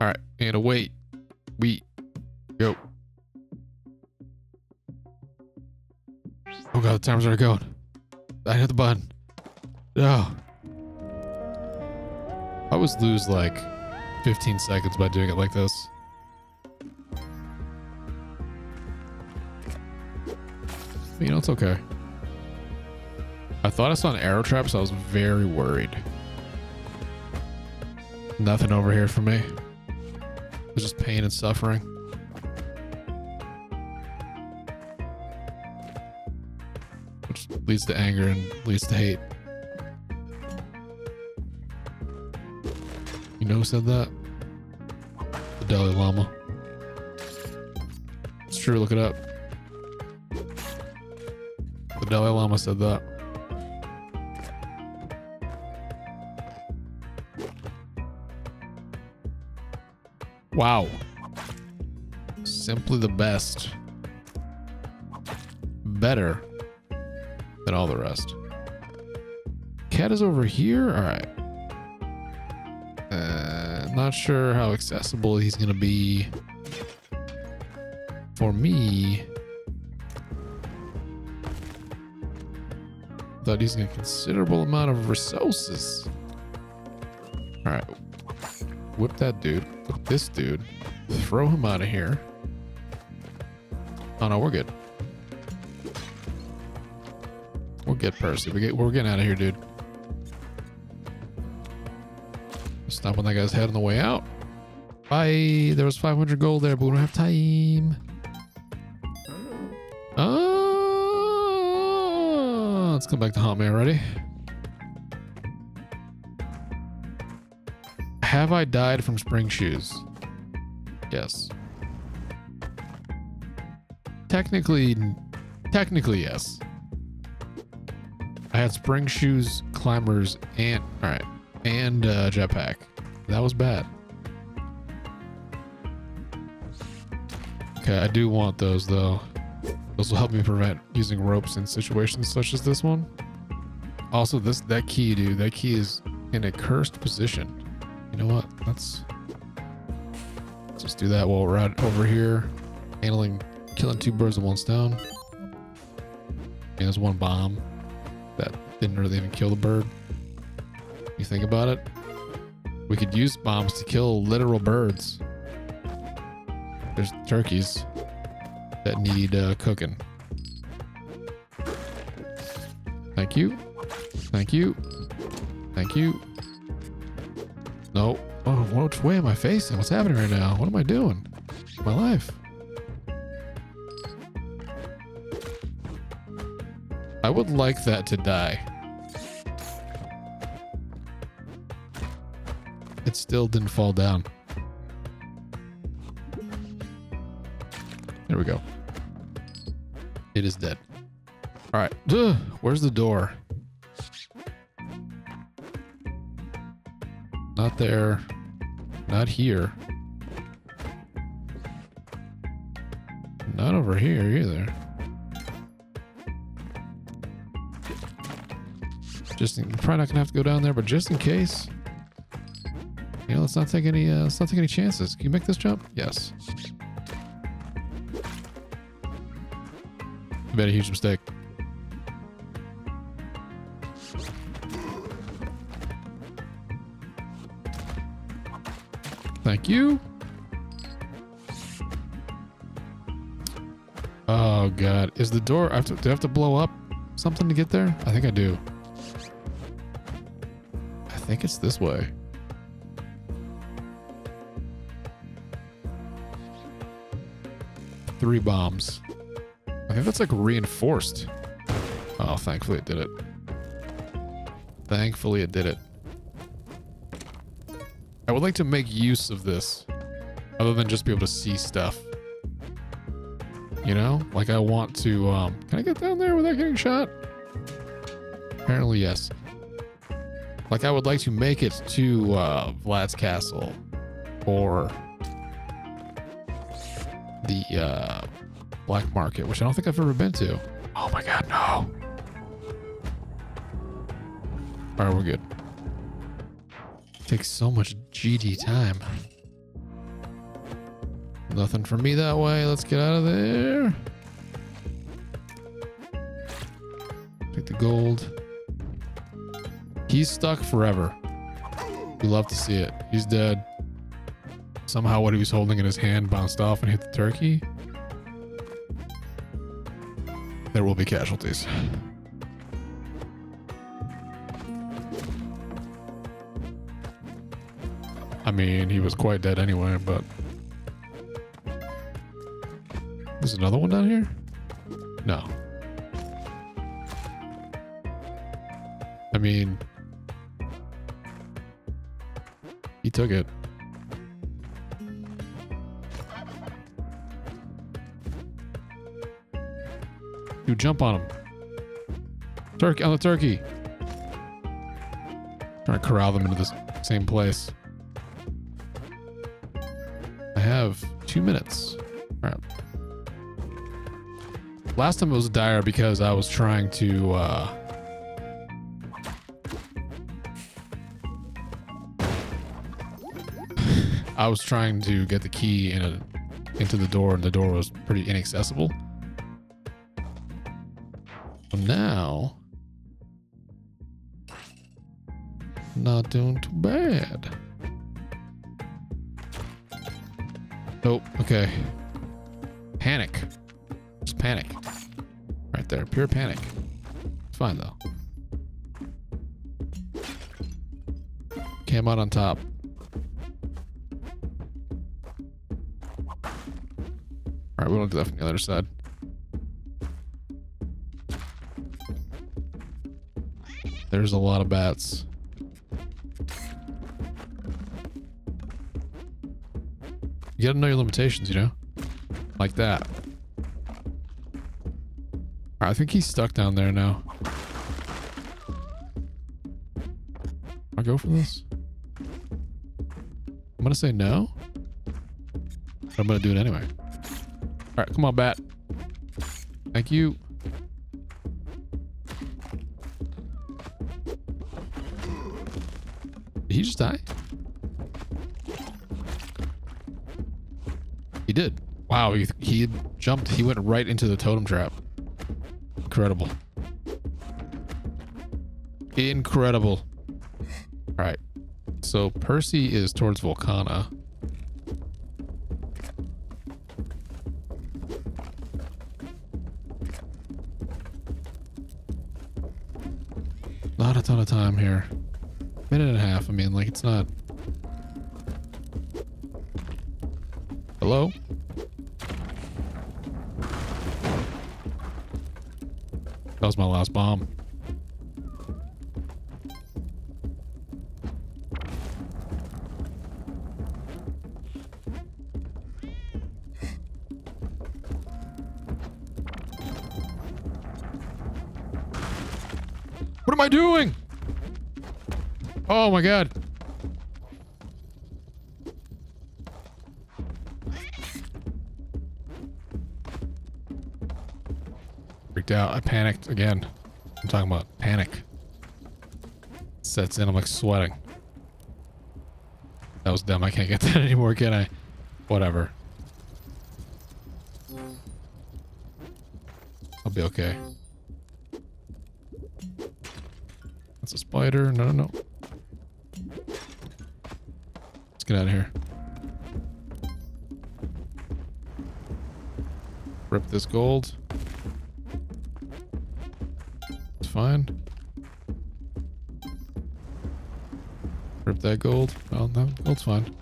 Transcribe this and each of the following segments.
All right, and wait. We go. Oh god, the timer's already going. I hit the button. No. I always lose like 15 seconds by doing it like this. But, you know, it's okay. I thought I saw an arrow trap, so I was very worried. Nothing over here for me. It's just pain and suffering. Which leads to anger and leads to hate. You know who said that? The Dalai Lama. It's true, look it up. The Dalai Lama said that. Wow. Simply the best. Better than all the rest. Cat is over here? Alright. Uh, not sure how accessible he's going to be for me. Thought he's a considerable amount of resources. All right, whip that dude. This dude. Throw him out of here. Oh no, we're good. We're good, Percy. We get, we're getting out of here, dude. Stop on that guy's head on the way out. Bye. There was 500 gold there, but we don't have time. Oh, let's come back to Haunt Me already. Have I died from spring shoes? Yes. Technically, technically, yes. I had spring shoes, climbers, and all right, and uh, jetpack. That was bad. Okay, I do want those though. Those will help me prevent using ropes in situations such as this one. Also, this that key, dude. That key is in a cursed position. You know what? Let's, let's just do that while we're out over here, handling, killing two birds with one stone. And there's one bomb that didn't really even kill the bird. You think about it, we could use bombs to kill literal birds. There's turkeys that need uh, cooking. Thank you. Thank you. Thank you. Oh, which way am I facing? What's happening right now? What am I doing? My life. I would like that to die. It still didn't fall down. There we go. It is dead. All right. Ugh, where's the door? Not there. Not here. Not over here either. Just in, probably not gonna have to go down there, but just in case. You know, let's not take any uh, let's not take any chances. Can you make this jump? Yes. Made a huge mistake. Thank you. Oh god, is the door? I have to, do I have to blow up something to get there? I think I do. I think it's this way. Three bombs. I think that's like reinforced. Oh, thankfully it did it. Thankfully it did it. Would like to make use of this other than just be able to see stuff. You know, like I want to, um, can I get down there without getting shot? Apparently, yes. Like I would like to make it to, uh, Vlad's castle or the, uh, black market, which I don't think I've ever been to. Oh my God, no. All right, we're good. Takes so much GD time. Nothing for me that way. Let's get out of there. Take the gold. He's stuck forever. We love to see it. He's dead. Somehow what he was holding in his hand bounced off and hit the turkey. There will be casualties. I mean, he was quite dead anyway, but... There's another one down here? No. I mean... He took it. You jump on him. Turkey on the turkey. Trying to corral them into the same place. Have two minutes. All right. Last time it was dire because I was trying to uh I was trying to get the key in a into the door and the door was pretty inaccessible. So now not doing too bad. Oh, okay. Panic. Just panic. Right there. Pure panic. It's fine though. Came out on top. Alright, we'll do that from the other side. There's a lot of bats. You gotta know your limitations, you know? Like that. I think he's stuck down there now. I go for this? I'm gonna say no. I'm gonna do it anyway. Alright, come on, bat. Thank you. Did he just die? Wow, he, he jumped. He went right into the totem trap. Incredible. Incredible. All right. So Percy is towards Volcana. Not a ton of time here. Minute and a half. I mean, like, it's not... Hello? That was my last bomb. What am I doing? Oh my god. Freaked out. I panicked again. I'm talking about panic. Sets in. I'm like sweating. That was dumb. I can't get that anymore, can I? Whatever. I'll be okay. That's a spider. No, no, no. Let's get out of here. Rip this gold. Fine. Rip that gold. Oh, no, gold's fine.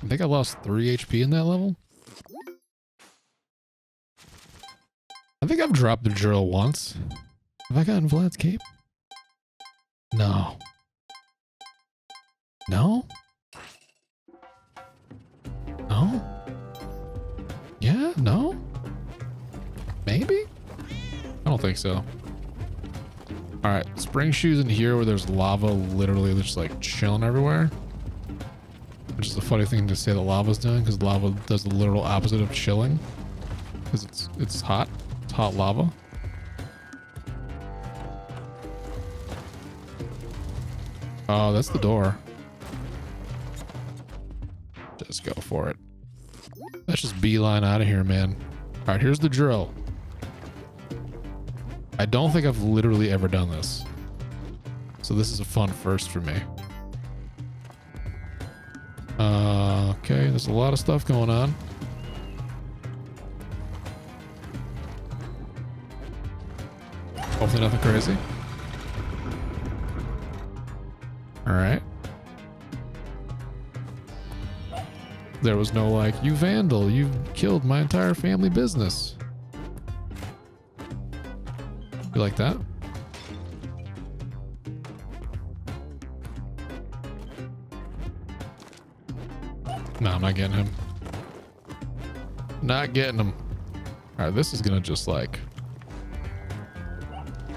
I think I lost 3 HP in that level. I think I've dropped the drill once. Have I gotten Vlad's cape? No. No? So. Alright, spring shoes in here where there's lava literally just like chilling everywhere. Which is a funny thing to say that lava's doing because lava does the literal opposite of chilling. Because it's it's hot. It's hot lava. Oh, that's the door. Let's go for it. Let's just beeline out of here, man. All right, here's the drill. I don't think I've literally ever done this. So this is a fun first for me. Uh, okay, there's a lot of stuff going on. Hopefully nothing crazy. All right. There was no like, you vandal, you killed my entire family business. You like that? No, I'm not getting him. Not getting him. All right, this is gonna just like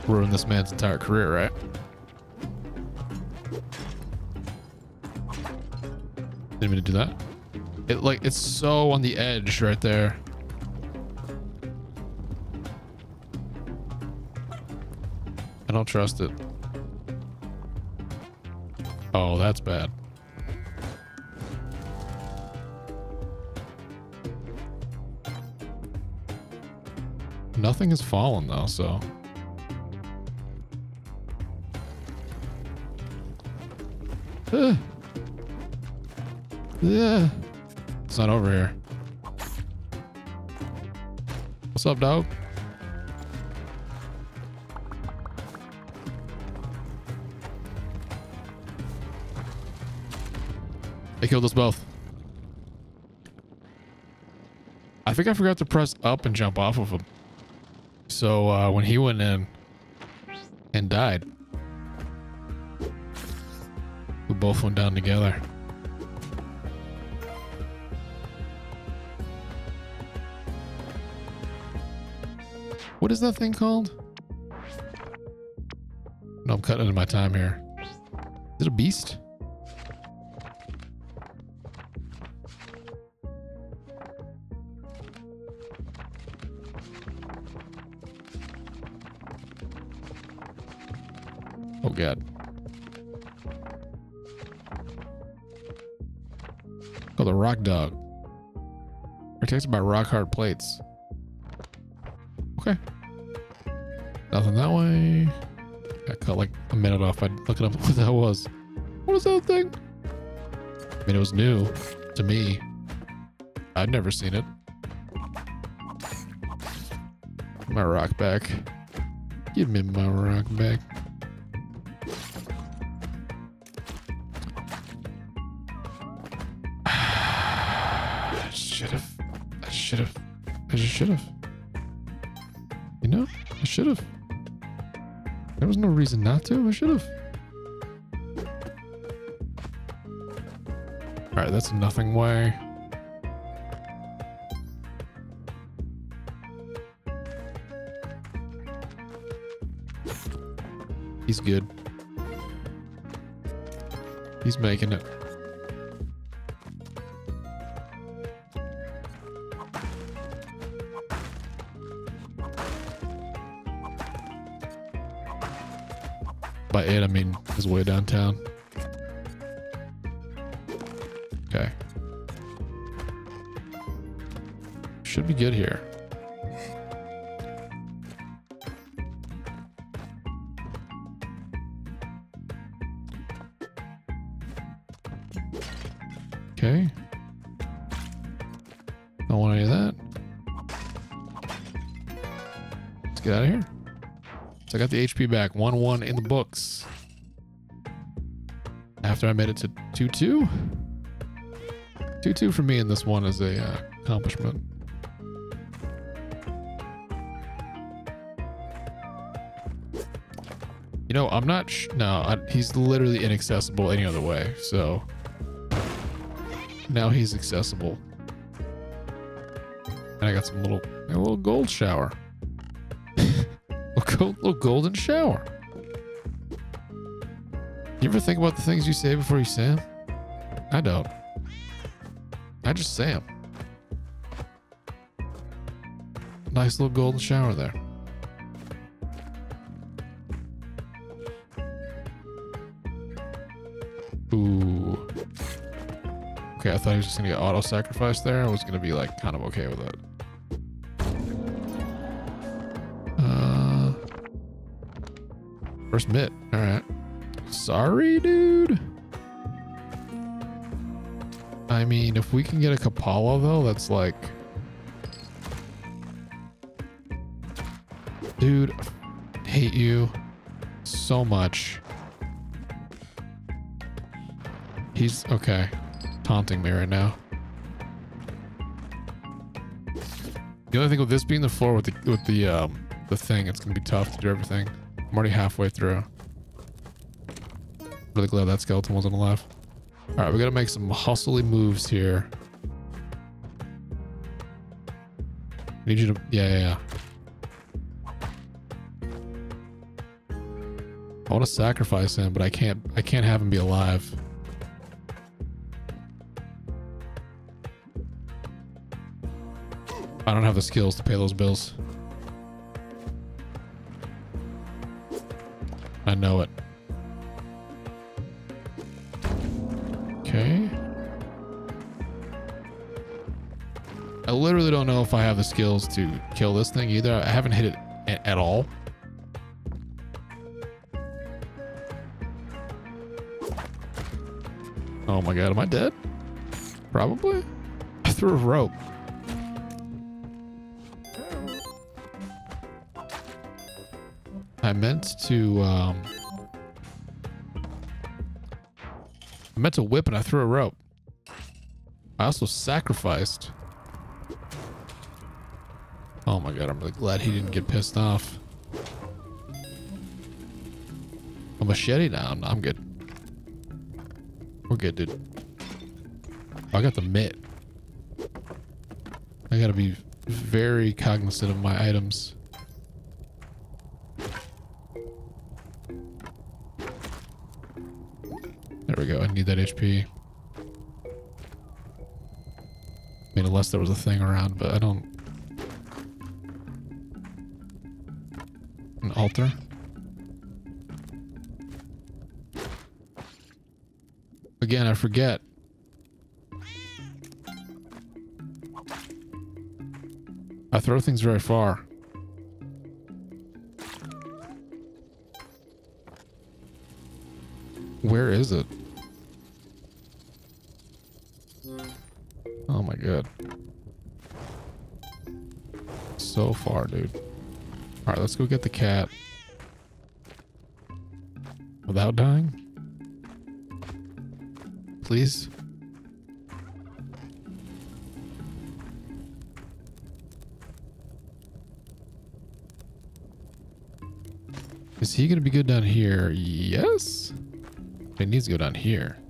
ruin this man's entire career, right? Didn't mean to do that. It like it's so on the edge right there. I don't trust it. Oh, that's bad. Nothing has fallen though, so. Yeah. It's not over here. What's up, dog? Killed us both. I think I forgot to press up and jump off of him. So uh, when he went in and died, we both went down together. What is that thing called? No, I'm cutting into my time here. Is it a beast? Oh god. Oh, the rock dog. Protected by rock hard plates. Okay. Nothing that way. Got cut like a minute off. I'd look it up what that was. What is that thing? I mean, it was new to me. I'd never seen it. My rock back. Give me my rock back. Should have. You know, I should have. There was no reason not to. I should have. All right, that's nothing way. He's good. He's making it. By it, I mean his way downtown. Okay. Should be good here. Got the HP back. 1-1 in the books. After I made it to 2-2. 2-2 for me in this one is a uh, accomplishment. You know, I'm not... no, I, he's literally inaccessible any other way, so... Now he's accessible. And I got some little... a little gold shower. Little, golden shower. You ever think about the things you say before you say them? I don't. I just say them. Nice little golden shower there. Ooh. Okay, I thought he was just gonna get auto sacrificed there. I was gonna be like kind of okay with it. First mitt. All right. Sorry, dude. I mean, if we can get a Kapala though, that's like, dude, hate you so much. He's okay, taunting me right now. The only thing with this being the floor with the with the um the thing, it's gonna be tough to do everything. I'm already halfway through. Really glad that skeleton wasn't alive. All right, we gotta make some hustly moves here. I need you to, yeah, yeah, yeah. I want to sacrifice him, but I can't, I can't have him be alive. I don't have the skills to pay those bills. Know it. Okay. I literally don't know if I have the skills to kill this thing either. I haven't hit it at all. Oh my god, am I dead? Probably. I threw a rope. I meant to, um... I meant to whip and I threw a rope. I also sacrificed. Oh my god, I'm really glad he didn't get pissed off. A machete down. I'm good. We're good, dude. I got the mitt. I gotta be very cognizant of my items. I need that HP. I mean, unless there was a thing around, but I don't. An altar. Again, I forget. I throw things very far. Where is it? God. So far, dude. Alright, let's go get the cat. Without dying? Please? Is he gonna be good down here? Yes? He needs to go down here.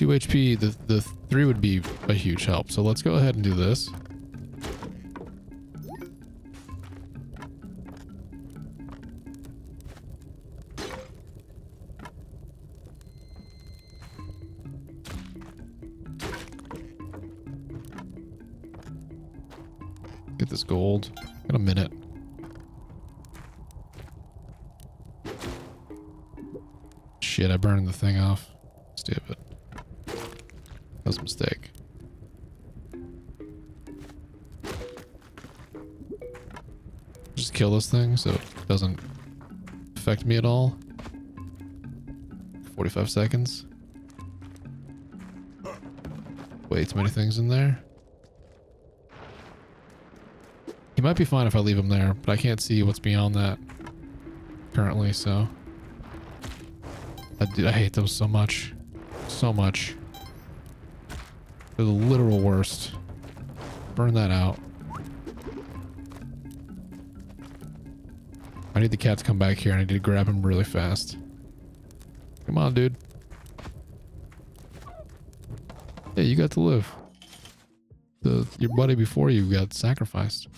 Two HP, the, the three would be a huge help. So let's go ahead and do this. Get this gold. Got a minute. Shit, I burned the thing off. Mistake. Just kill this thing so it doesn't affect me at all. 45 seconds. Way too many things in there. He might be fine if I leave him there, but I can't see what's beyond that currently, so. I, I hate those so much. So much. They're the literal worst. Burn that out. I need the cat to come back here and I need to grab him really fast. Come on, dude. Yeah, you got to live. The your buddy before you got sacrificed.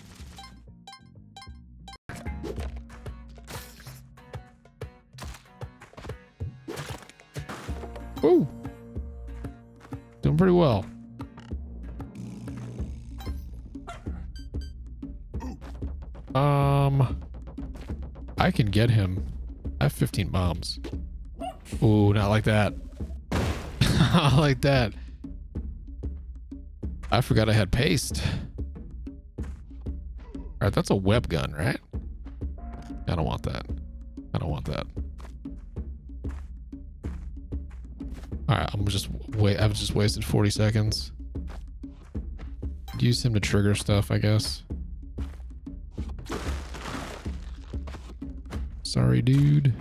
I can get him. I have 15 bombs. Ooh, not like that. not like that. I forgot I had paste. All right, that's a web gun, right? I don't want that. I don't want that. All right, I'm just wait. I've just wasted 40 seconds. Use him to trigger stuff, I guess. Sorry, dude.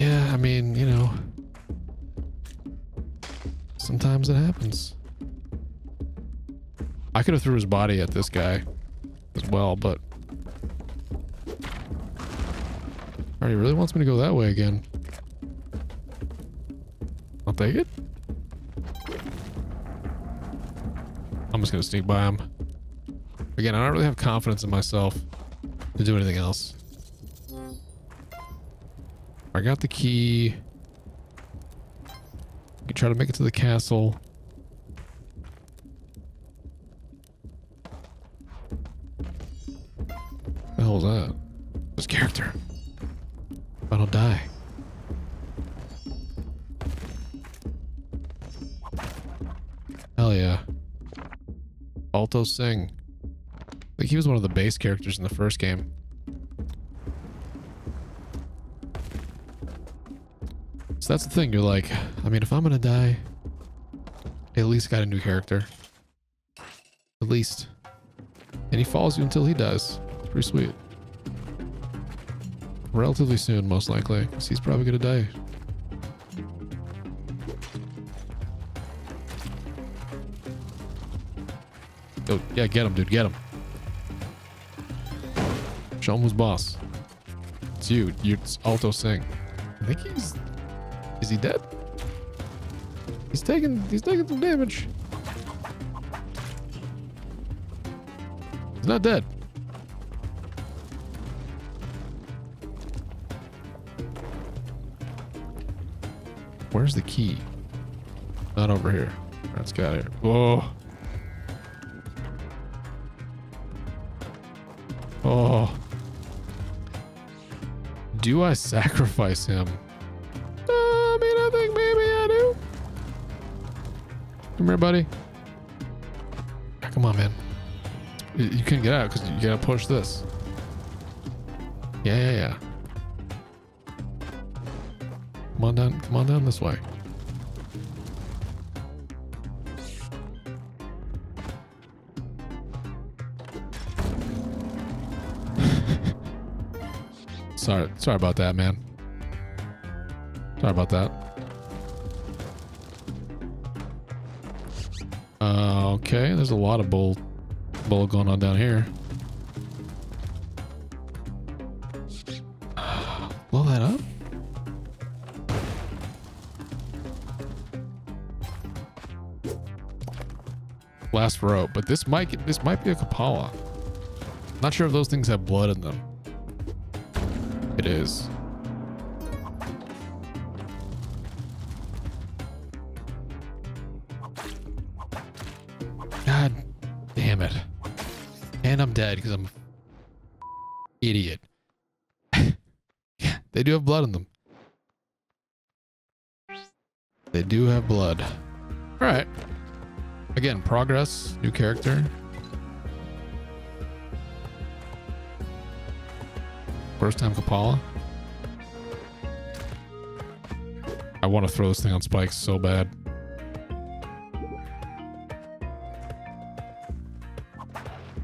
Yeah, I mean, you know, sometimes it happens. I could have threw his body at this guy as well, but Alright, he really wants me to go that way again. I'll take it. I'm just gonna sneak by him. Again, I don't really have confidence in myself to do anything else. I got the key. Can try to make it to the castle. The hell was that? This character. I don't die. Hell yeah. Alto Singh. I think he was one of the base characters in the first game. That's the thing. You're like, I mean, if I'm to die, at least got a new character. At least. And he follows you until he dies. It's pretty sweet. Relatively soon, most likely, because he's probably to die. Oh, yeah, get him, dude. Get him. Show him who's boss. It's you. You're Alto Singh. I think he's... Is he dead? He's taking... He's taking some damage. He's not dead. Where's the key? Not over here. That's got here. Whoa. Oh. Do I sacrifice him? Come here, buddy. Come on, man. You, can't get out because you gotta push this. Yeah, yeah, yeah. Come on down. Come on down this way. sorry, sorry about that, man. Sorry about that. Uh, okay, there's a lot of bull, bull going on down here. Blow that up. Last rope, but this might this might be a Kapala. Not sure if those things have blood in them. It is. Damn it. And I'm dead because I'm idiot. they do have blood in them. They do have blood. All right. Again, progress, new character. First time Kapala. I want to throw this thing on spikes so bad.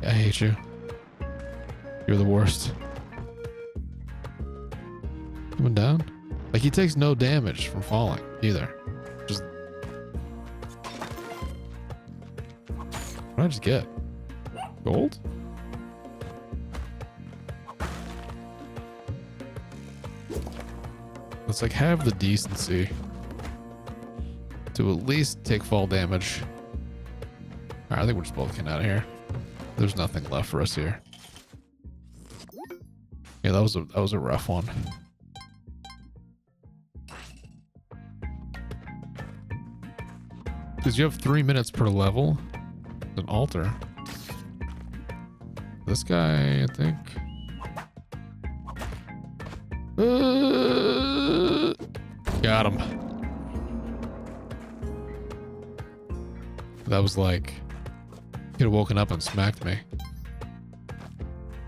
I hate you. You're the worst. Coming down? Like he takes no damage from falling either. Just what did I just get? Gold? Let's like have the decency to at least take fall damage. I think we're just both getting out of here. There's nothing left for us here. Yeah, that was a that was a rough one. Because you have three minutes per level. An altar. This guy, I think. Uh, got him. That was like, could have woken up and smacked me.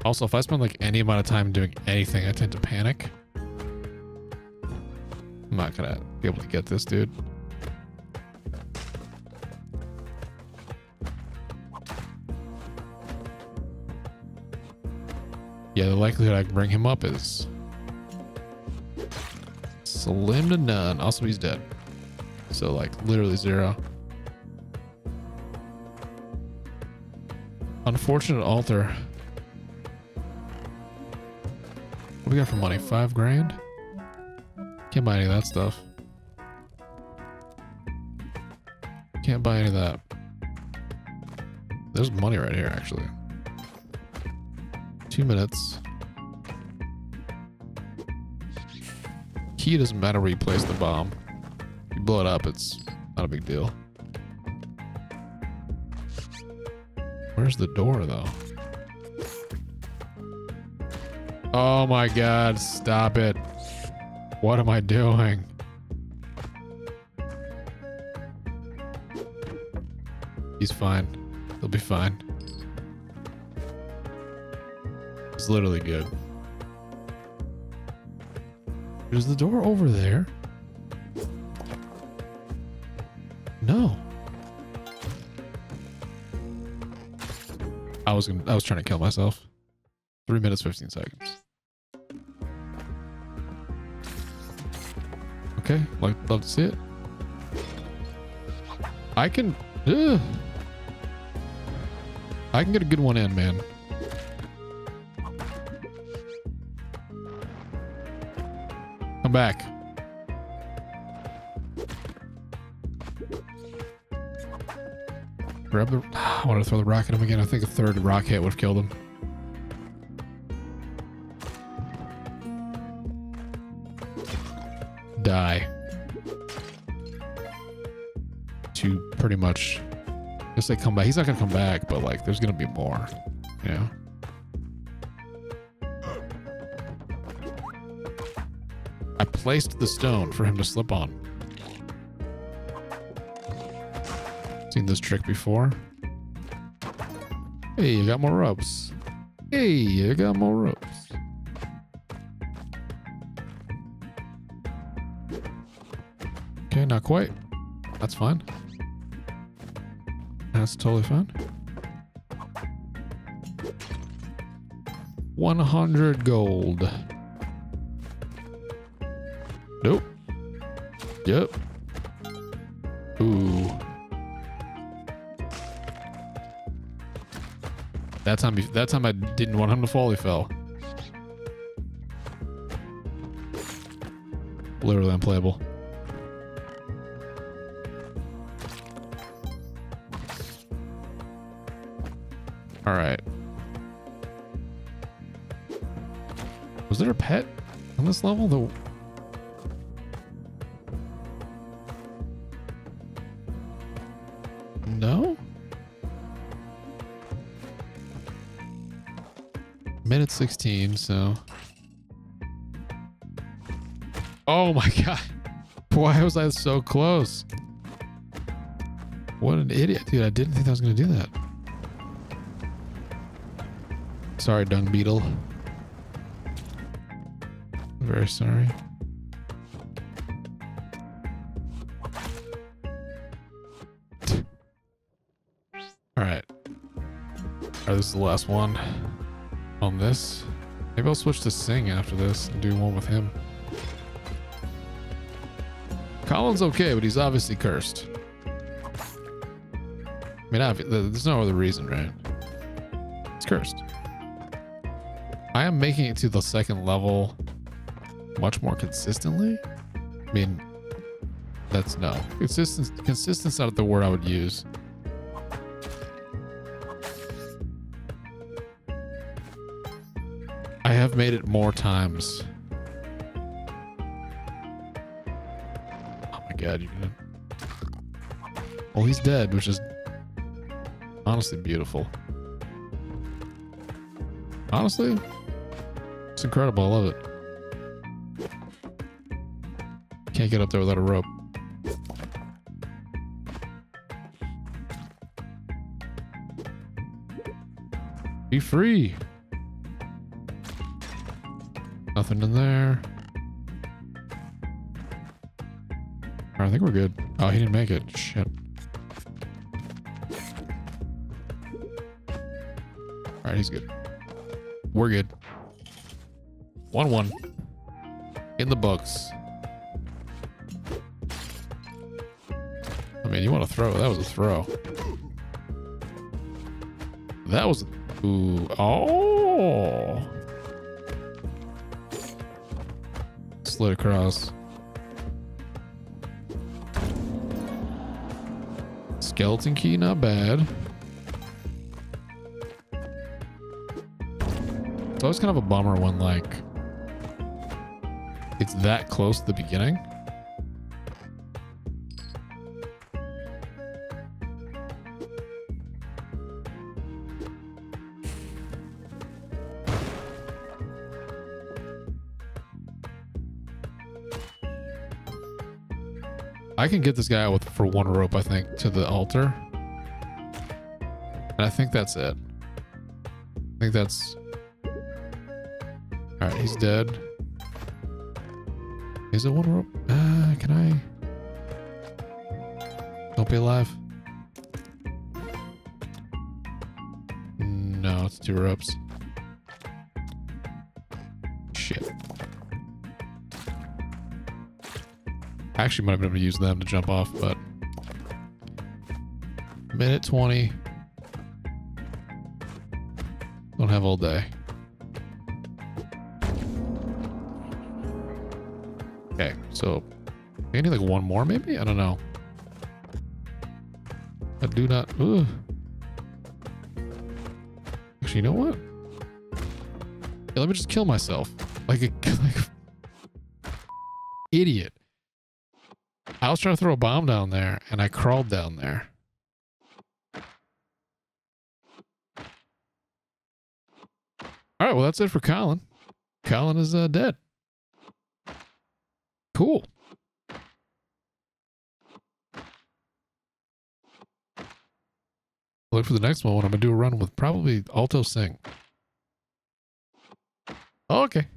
Also, if I spend like any amount of time doing anything, I tend to panic. I'm not gonna be able to get this dude. Yeah, the likelihood I can bring him up is slim to none. Also, he's dead. So, like, literally zero. Unfortunate altar. What do we got for money? Five grand? Can't buy any of that stuff. Can't buy any of that. There's money right here, actually. Two minutes. Key doesn't matter where you place the bomb. If you blow it up, it's not a big deal. Where's the door, though? Oh my god, stop it. What am I doing? He's fine. He'll be fine. He's literally good. Is the door over there? I was gonna, I was trying to kill myself. Three minutes, 15 seconds. Okay, like, love to see it. I can, ugh. I can get a good one in, man. Come back. Grab the... I want to throw the rock at him again. I think a third rock hit would have killed him. Die. To pretty much... I guess they come back. He's not going to come back, but like, there's going to be more. Know? I placed the stone for him to slip on. Seen this trick before. Hey, you got more ropes. Hey, you got more ropes. Okay, not quite. That's fine. That's totally fine. 100 gold. Nope. Yep. That time, that time I didn't want him to fall, he fell. Literally unplayable. All right. Was there a pet on this level? The Minute 16, so. Oh my god. Why was I so close? What an idiot. Dude, I didn't think I was going to do that. Sorry, dung beetle. Very sorry. All right. All right, this is the last one on this. Maybe I'll switch to Singh after this and do one with him. Colin's okay, but he's obviously cursed. I mean, there's no other reason, right? It's cursed. I am making it to the second level much more consistently. I mean, that's no. Consistent, consistent's not the word I would use. I have made it more times. Oh my god, you can... Well, he's dead, which is honestly beautiful. Honestly, it's incredible. I love it. Can't get up there without a rope. Be free. Nothing in there. I think we're good. Oh, he didn't make it. Shit. All right, he's good. We're good. 1-1. In the books. I mean, you want to throw. That was a throw. That was... Ooh. Oh! Slid across. Skeleton key, not bad. It's always kind of a bummer when, like, it's that close to the beginning. I can get this guy out with for one rope, I think, to the altar. And I think that's it. I think that's... Alright, he's dead. Is it one rope? Uh, can I... Don't be alive. No, it's two ropes. Shit. Actually might have been able to use them to jump off, but... Minute 20. Don't have all day. Okay, so... I need like one more maybe? I don't know. I do not... Ugh. Actually, you know what? Yeah, let me just kill myself. Like a... Like a idiot. I was trying to throw a bomb down there and I crawled down there. All right, well, that's it for Colin. Colin is uh, dead. Cool. Look for the next one I'm going to do a run with probably Alto Singh. Okay.